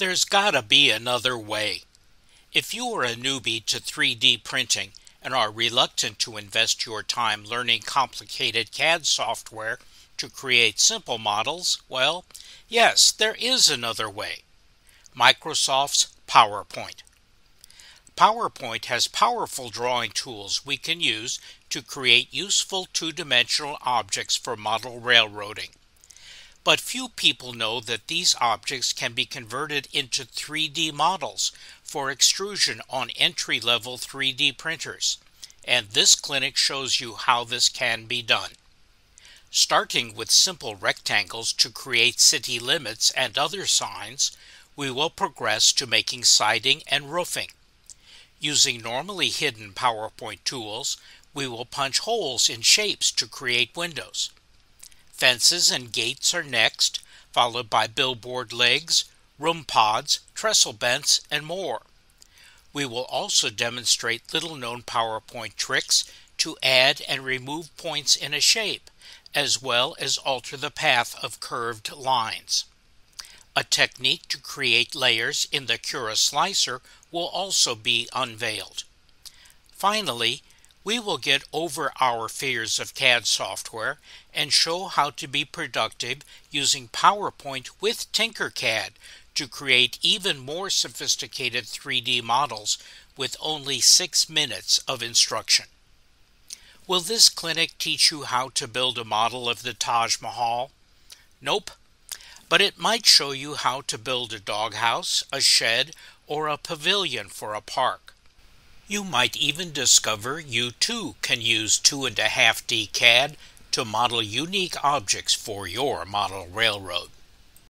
There's gotta be another way. If you are a newbie to 3D printing and are reluctant to invest your time learning complicated CAD software to create simple models, well, yes, there is another way. Microsoft's PowerPoint. PowerPoint has powerful drawing tools we can use to create useful two-dimensional objects for model railroading. But few people know that these objects can be converted into 3D models for extrusion on entry-level 3D printers, and this clinic shows you how this can be done. Starting with simple rectangles to create city limits and other signs, we will progress to making siding and roofing. Using normally hidden PowerPoint tools, we will punch holes in shapes to create windows. Fences and gates are next, followed by billboard legs, room pods, trestle bents, and more. We will also demonstrate little known PowerPoint tricks to add and remove points in a shape, as well as alter the path of curved lines. A technique to create layers in the Cura Slicer will also be unveiled. Finally, we will get over our fears of CAD software and show how to be productive using PowerPoint with Tinkercad to create even more sophisticated 3D models with only six minutes of instruction. Will this clinic teach you how to build a model of the Taj Mahal? Nope. But it might show you how to build a doghouse, a shed, or a pavilion for a park. You might even discover you too can use 2.5D CAD to model unique objects for your model railroad.